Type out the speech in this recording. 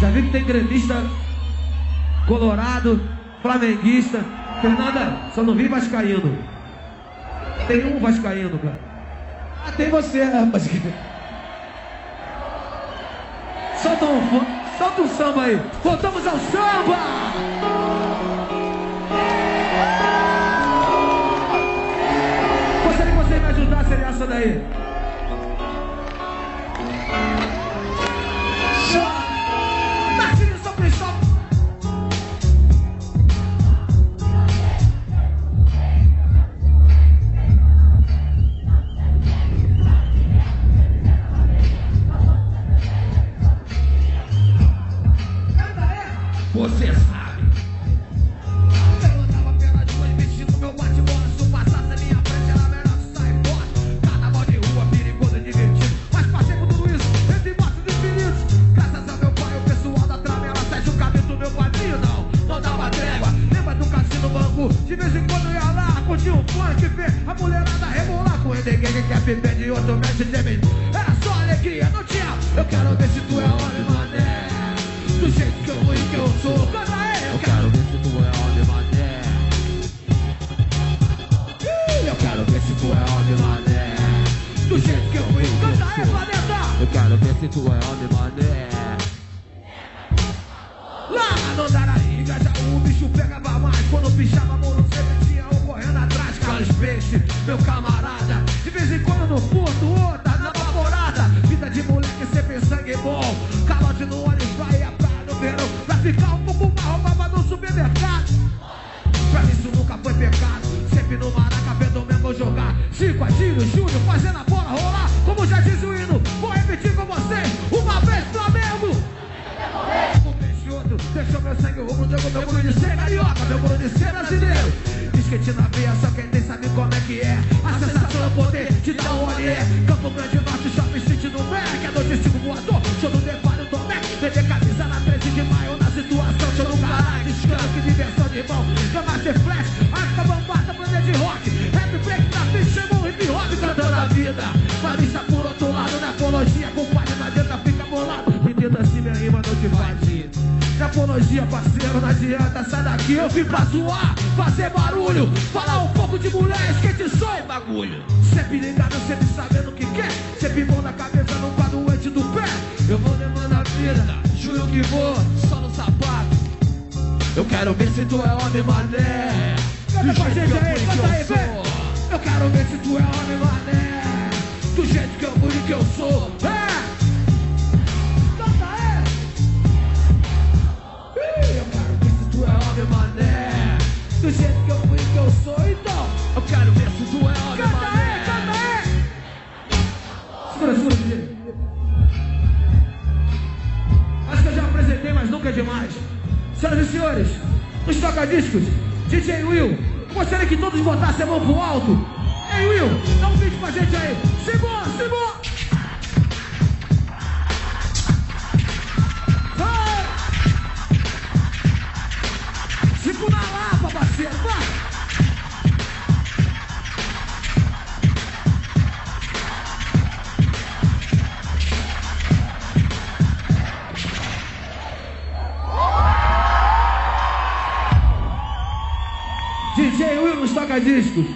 Já vi que tem gremista colorado, flamenguista. Fernanda, só não vi vascaíno. Tem um vascaíno, cara. Ah, tem você, rapaz. Solta um, solta um samba aí. Voltamos ao samba! Gostaria que você me ajudasse essa daí. Você sabe. Eu andava pelas ruas vestindo meu bate-bola. Se tu passasse a minha frente, era melhor sair fora. Carnaval de rua, perigoso e divertido. Mas passei por tudo isso, entre mortos e feridos. Graças a meu pai, o pessoal da tramela. Sérgio Cabito, meu padrinho, não, não dava trégua. Lembra do cassino banco? De vez em quando ia lá, curtir um funk, ver a mulherada rebolar com ele. Quem quer beber de outro mestre de Era só alegria, não tinha. Eu quero ver se tu é tu é homem, mané. Lá no Daraíga já o bicho pegava mais. Quando pichava muro sempre tinha um correndo atrás Carlos Peixe, meu camarada. De vez em quando no porto, outra na vaporada Vida de moleque sempre sangue bom. Calote no ônibus, vai a praia no verão. Pra ficar um pouco mais roubava no supermercado. Pra mim isso nunca foi pecado. Sempre no Maraca vendo o mesmo jogar. Chico, Adílio, Júnior, fazendo a bola rolar. Como já diz o hino, repetir com vocês Uma vez Flamengo o Peixoto deixou meu sangue rubro, jogou meu bolo de ser carioca, meu bolo de ser brasileiro. Esquete na veia, só quem tem sabe como é que é. A sensação é poder te dar um olhê. Campo Grande Norte, Shopping City no Mac, é notístico voador, Entenda se minha rima não te faz apologia, parceiro, não adianta, sai daqui, eu vim pra zoar, fazer barulho, falar um pouco de mulher, skate só é bagulho. Sempre ligado, sempre sabendo o que quer, sempre mão na cabeça, nunca doente do pé. Eu vou levando a vida, juro que vou, só no sapato. Eu quero ver se tu é homem, mané. Canta Do com a jeito gente que eu aí, que canta aí, vem. Eu quero ver se tu é homem, mané. Do jeito que eu fui, que eu sou. É. eu sou. Então, eu quero ver se tu é homem, Canta aí, canta aí! Segura, segura, DJ. Acho que eu já apresentei, mas nunca é demais. Senhoras e senhores, nos toca-discos, DJ Will, gostaria que todos botassem a mão pro alto. Ei, Will, dá um vídeo pra gente aí. Simbora, simbora! DJ Will nos toca-discos.